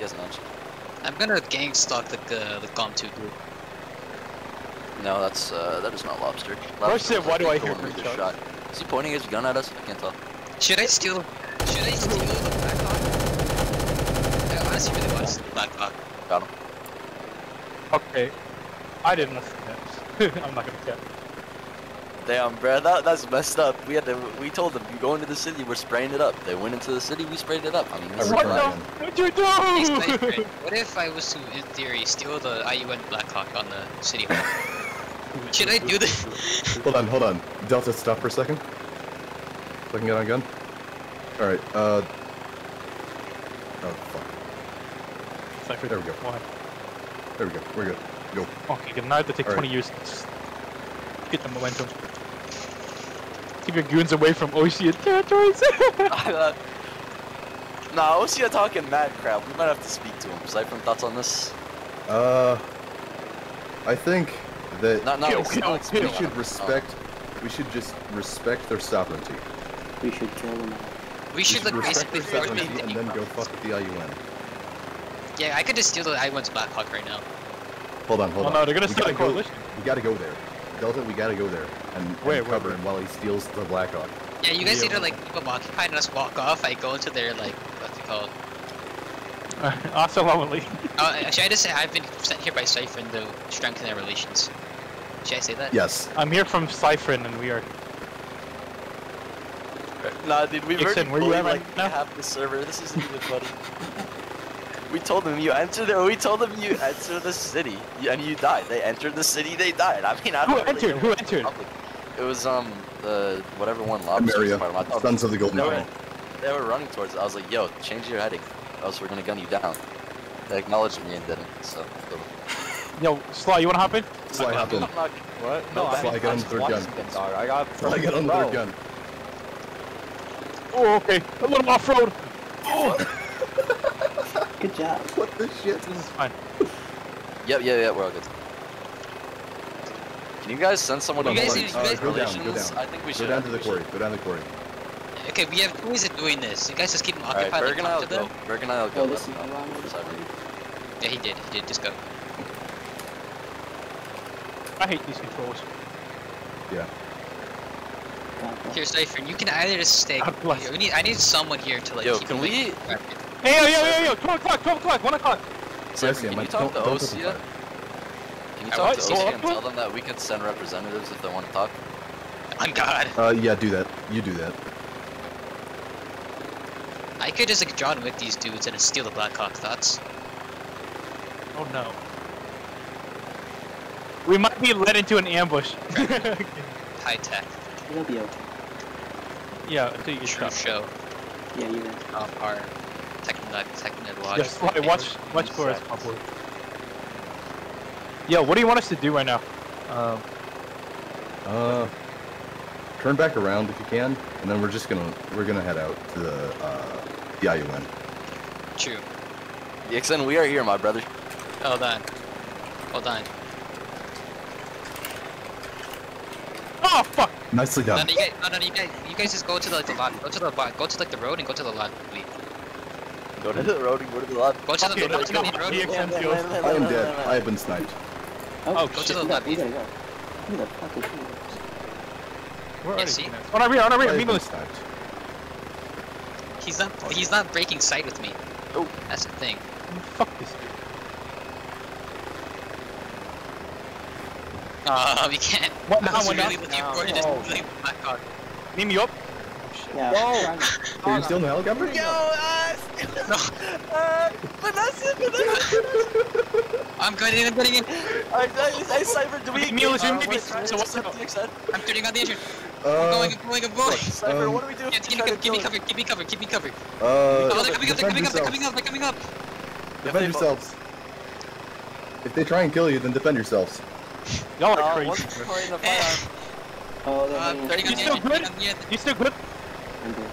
He hasn't mentioned. I'm gonna gang stalk the uh, the Com 2 group. No, that's uh, that is not lobster. First Lobster shit, why do I think, the hear one we shot. Is he pointing his gun at us? I can't tell. Should I steal? Should I steal the Black Hawk? I honestly really want to steal the Black Hawk. Got him. Okay. I didn't listen to that. I'm not gonna tell. Damn, bruh, that, that's messed up. We had to. We told them you go into the city, we're spraying it up. They went into the city, we sprayed it up. I mean, this is What the? What'd you do? Sniper, what if I was to, in theory, steal the IUN Black Hawk on the city hall? Should I do this? Hold on, hold on. Delta, stop for a second. So I can get on gun. Alright, uh... Oh, fuck. Cypher, There we go. Why? There we go. We're good. Go. Okay, good. Now I have to take All 20 years to s- get the momentum. Keep your goons away from Ocean territories. nah, Osia talking mad crap. We might have to speak to him. Cypher, thoughts on this? Uh... I think that Not, not, Kill, it's kill, kill. we uh, should respect... We should just respect their sovereignty. We should kill them all. We We should like respect basically their force me sovereignty to and then go fuck with the IUN. Yeah, I could just steal the IUN's Black Hawk right now. Hold on, hold oh on. no, they're gonna we steal the gotta go, coalition. We gotta go there. Delta, we gotta go there and, and Wait, wait, cover wait. him while he steals the Blackhawk. Yeah, you guys Yeah. need to like keep them occupied and us walk off. I go into their like what's it called? Assalamu alaikum. Uh, actually, I just say I've been sent here by Cypher to strengthen their relations. Should I say that? Yes. I'm here from Cyphrin and we are. Nah, dude, we've Dixon, already where you at right like now? half the server. This isn't even funny. we told them you enter the. We told them you enter the city, y- and you died. They entered the city. They died. I mean, I don't really entered? know Who entered? public. It was um the whatever one lobster. Maria, Sons of the Golden they were, they were running towards. it. I was like, yo, change your heading, else we're gonna gun you down. They acknowledged me and didn't. So. Yo, Sly, you wanna hop in? Sly, hop in. Not. What? No, No, Sly, I get on the third gun. Dog. I got. Sly, get on the third gun. Oh, okay. A little off road. Good job. What the shit? This is fine. Yep, yeah, yeah, we're all good. Can you guys send someone Hold to You guys on, need- police you guys- go down, go down. I think we should. Go down to the quarry. should. Go down to the quarry. Okay, we have two ways of doing this. You guys just keep them Alright, occupied. Berg and like, I'll talk to go. them. Berg and I'll go. Oh, let this is wrong. Yeah, he did. He did. Just go. I hate these controls. Yeah. Here, Cypher, you can either just stay. God bless. Here, we need. I need someone here to like. Yo, keep can them, we? like, Hey, yo, yo, yo, yo, 12 o'clock, 12 o'clock, 1 o'clock. Yes, Cypher, yeah, can you talk don't- to don't put them Osia? fire. Can you talk what? to Say Osia what? and tell them that we could send representatives if they want to talk? On God, Uh, yeah, do that. You do that. I could just like John Wick these dudes and steal the Black Hawk. Thoughts? Oh no. We might be led into an ambush. High tech. It'll be okay. yeah, until you get True shot. show. Yeah, you're right. Of our techno technological. Yeah, Sly, watch, watch for us, Seconds. Yo, what do you want us to do right now? Um, Uh, turn back around if you can, and then we're just gonna we're gonna head out to the uh the IUN. True. Dixon, we are here, my brother. Hold on. Hold on. oh fuck! Nicely No, done. no, you guys, no, no, you guys, you guys just go to like the lot. Go to the lot. Go to like the road and go to the lot. Wait. Go to the road and go to the lot. Go to Okay, the, go to the main road. I am dead. I have been sniped. Oh, Go to shit. the we gotta, lobby. we gotta go. Who the fuck is he? Where are see? these? On our rear, on our I rear, have been Mingles. sniped. He's not. He's not breaking sight with me. Oh. That's the thing. Fuck this dude. Uh, we can't. What I now? What really now? looking forward to just Oh. my car. Need me up? Yeah. Whoa. Are you still in the helicopter? No, Vanessa, Vanessa! I'm getting in. I'm getting in. I, I, I cybered, do we Hey, Mila, uh, you what maybe- so what's what's up? I'm turning on the engine. I'm Uh, going. I'm going. I'm going. Cypher, Um, what do we do if Yeah, they give, me, give me cover. Give me cover. Give me cover. uh, Oh, they're coming up. They're defend coming up. They're coming up. They're coming up. Defend yourselves. If they try and kill you, then defend yourselves. Y'all are Uh, crazy. one's bro. pouring a firearm. Oh, they're Uh, hanging turning on You still good? turning on the engine. You still good? I'm good.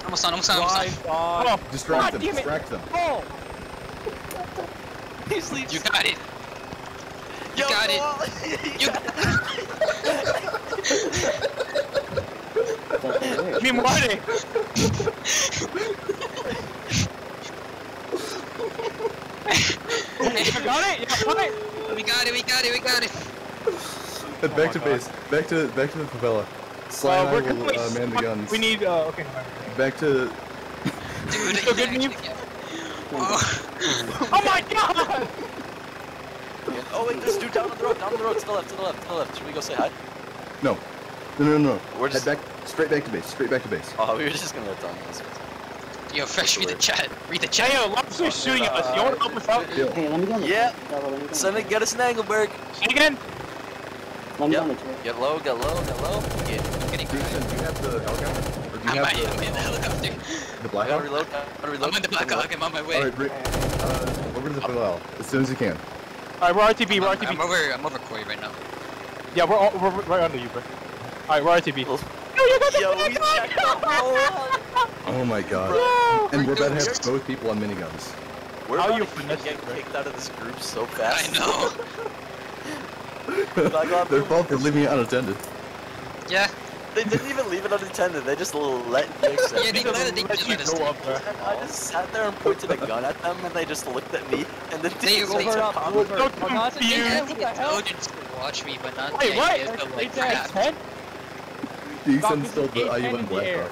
I'm Almost on. Almost on. Almost on. Drive. Oh, Distract God them. damn it. Distract them. oh! Please leave. You got it. You Yo, got it. it. You. That's weird. Mi muere! You got it? You got it? We got it, we got it, we got it. Back oh my to God. base. Back to back to the favela. Sly Uh, we're will uh, man the guns. We need, uh, okay. Back to. Dude, Still you good, Neve? Oh, Oh my god! Oh wait, there's dude down the road, down the road, to the left, to the left, to the left. Should we go say hi? No. No, no, no. no. We're Head just- back. Straight back to base. Straight back to base. Oh, we were just gonna let Tom know. yo, fresh, read the chat. Read the chat. Hey, yo, lobster's shooting at us. You wanna help us out? Yo. Hey, let me go on the Yeah. turret. Double, let me go on Send it, get us an Engelberg. Say again? turret. Let me Yep. go on the turret. Get low, get low, get low. Yeah. Getting Jason, do you have the helicopter? Or do you I'm, have by, I'm in the helicopter. the Black Hawk? Reload, reload. I'm on the Black Hawk, I'm on my way. Alright, Rick. Uh, over to the favela as soon as you can. Alright, we're RTB, we're I'm, RTB. I'm over, I'm over Corey right now. Yeah, we're, all, we're right under you, bro. Alright, we're RTB. Well, Yo, you got the Yo, Black we Hawk! checked Oh my god. Bro! And we're about to have both people on miniguns. We're How about you to get kicked out of this group so fast. I know. Black Hawk, Their fault for leaving it unattended. Yeah, They didn't even leave it unattended. They just let Nick yeah, they Just let, they let you let go up there. I just sat there and pointed a gun at them, and they just looked at me, and then They they over just up, calm- over. So They had confused. the intelligence to watch me, but not Wait, the what? idea to like They said grab. Do you Doc, still is the A10 in IU1